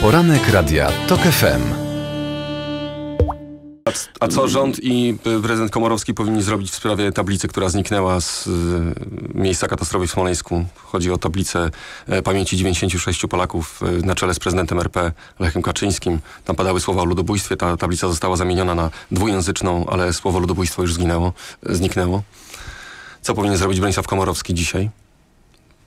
Poranek Radia TOK FM. A, co rząd i y, prezydent Komorowski powinni zrobić w sprawie tablicy, która zniknęła z y, miejsca katastrofy w Smoleńsku? Chodzi o tablicę y, pamięci 96 Polaków y, na czele z prezydentem RP Lechem Kaczyńskim. Tam padały słowa o ludobójstwie. Ta tablica została zamieniona na dwujęzyczną, ale słowo ludobójstwo już zginęło, y, zniknęło. Co powinien zrobić Bronisław Komorowski dzisiaj?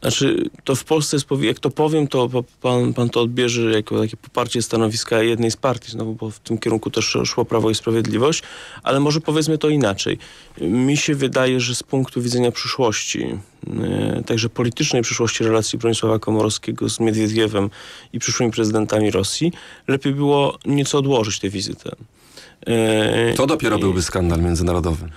Znaczy, to w Polsce jest, jak to powiem, to pan, pan to odbierze jako takie poparcie stanowiska jednej z partii, znowu, bo w tym kierunku też szło Prawo i Sprawiedliwość, ale może powiedzmy to inaczej. Mi się wydaje, że z punktu widzenia przyszłości, e, także politycznej przyszłości relacji Bronisława Komorowskiego z Miedwiediewem i przyszłymi prezydentami Rosji, lepiej było nieco odłożyć tę wizytę. E, To dopiero byłby skandal międzynarodowy.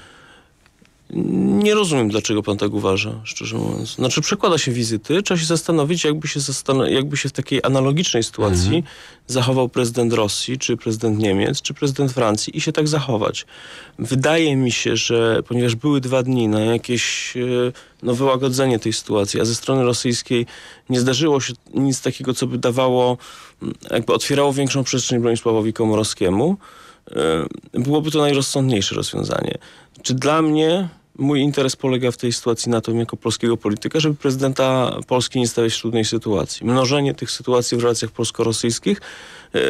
Nie rozumiem, dlaczego pan tak uważa, szczerze mówiąc. Znaczy, przekłada się wizyty, trzeba się zastanowić, jakby się, zastan- jakby się w takiej analogicznej sytuacji zachował prezydent Rosji, czy prezydent Niemiec, czy prezydent Francji i się tak zachować. Wydaje mi się, że ponieważ były dwa dni na jakieś e, no, wyłagodzenie tej sytuacji, a ze strony rosyjskiej nie zdarzyło się nic takiego, co by dawało, jakby otwierało większą przestrzeń Bronisławowi Komorowskiemu, e, byłoby to najrozsądniejsze rozwiązanie. Czy dla mnie mój interes polega w tej sytuacji na tym, jako polskiego polityka, żeby prezydenta Polski nie stawiać w trudnej sytuacji. Mnożenie tych sytuacji w relacjach polsko-rosyjskich e,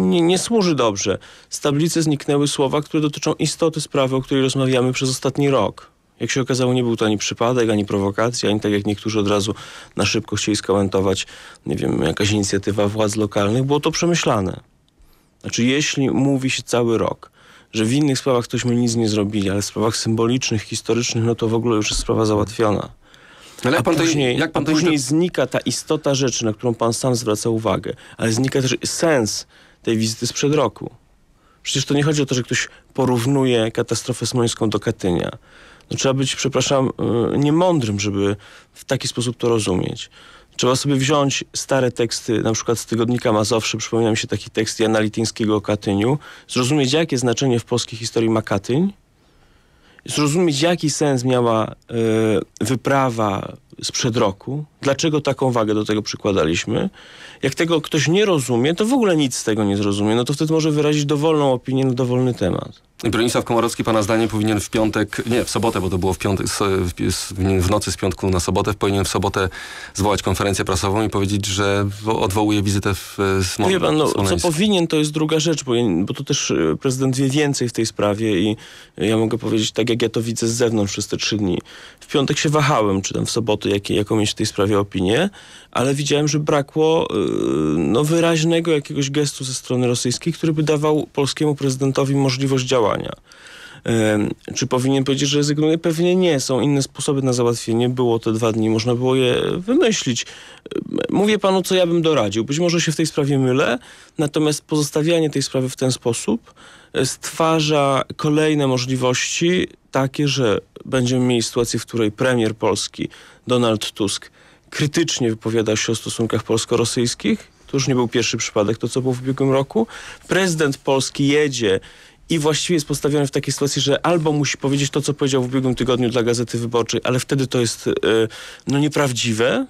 nie, nie służy dobrze. Z tablicy zniknęły słowa, które dotyczą istoty sprawy, o której rozmawiamy przez ostatni rok. Jak się okazało, nie był to ani przypadek, ani prowokacja, ani tak jak niektórzy od razu na szybko chcieli skomentować, nie wiem, jakaś inicjatywa władz lokalnych. Było to przemyślane. Znaczy, jeśli mówi się cały rok, że w innych sprawach tośmy nic nie zrobili, ale w sprawach symbolicznych, historycznych, no to w ogóle już jest sprawa załatwiona. Ale A jak pan później, to, jak pan to później inter- znika ta istota rzeczy, na którą pan sam zwraca uwagę, ale znika też sens tej wizyty sprzed roku. Przecież to nie chodzi o to, że ktoś porównuje katastrofę smoleńską do Katynia. No, trzeba być, przepraszam, yy, niemądrym, żeby w taki sposób to rozumieć. Trzeba sobie wziąć stare teksty, na przykład z tygodnika Mazowszy, przypomina mi się taki tekst Jana Lityńskiego o Katyniu, zrozumieć, jakie znaczenie w polskiej historii ma Katyń, zrozumieć, jaki sens miała e, wyprawa sprzed roku, dlaczego taką wagę do tego przykładaliśmy. Jak tego ktoś nie rozumie, to w ogóle nic z tego nie zrozumie. No to wtedy może wyrazić dowolną opinię na dowolny temat. Bronisław Komorowski, pana zdaniem, powinien w piątek, nie, w sobotę, bo to było w piątek, w, nocy z piątku na sobotę, powinien w sobotę zwołać konferencję prasową i powiedzieć, że wo- odwołuje wizytę w e, Smo- Wie pan, no, co Smoleńsku. powinien, to jest druga rzecz, bo, bo to też e, prezydent wie więcej w tej sprawie i e, ja mogę powiedzieć tak, jak ja to widzę z zewnątrz przez te trzy dni. W piątek się wahałem, czy tam w sobotę, jakie, jaką mieć w tej sprawie opinię, ale widziałem, że brakło e, no, wyraźnego jakiegoś gestu ze strony rosyjskiej, który by dawał polskiemu prezydentowi możliwość działania. Em, Czy powinien powiedzieć, że rezygnuje? Pewnie nie. Są inne sposoby na załatwienie. Było te dwa dni, można było je wymyślić. Mówię panu, co ja bym doradził. Być może się w tej sprawie mylę, natomiast pozostawianie tej sprawy w ten sposób e, stwarza kolejne możliwości takie, że będziemy mieli sytuację, w której premier Polski Donald Tusk krytycznie wypowiada się o stosunkach polsko-rosyjskich. To już nie był pierwszy przypadek, to co było w ubiegłym roku. Prezydent Polski jedzie i właściwie jest postawiony w takiej sytuacji, że albo musi powiedzieć to, co powiedział w ubiegłym tygodniu dla Gazety Wyborczej, ale wtedy to jest e, no, nieprawdziwe,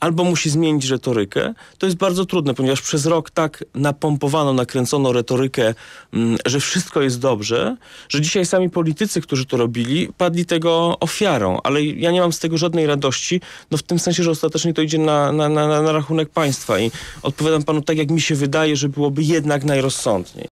albo musi zmienić retorykę. To jest bardzo trudne, ponieważ przez rok tak napompowano, nakręcono retorykę, mm, że wszystko jest dobrze, że dzisiaj sami politycy, którzy to robili, padli tego ofiarą. Ale ja nie mam z tego żadnej radości, no w tym sensie, że ostatecznie to idzie na, na, na, na rachunek państwa i odpowiadam panu tak, jak mi się wydaje, że byłoby jednak najrozsądniej.